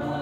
아.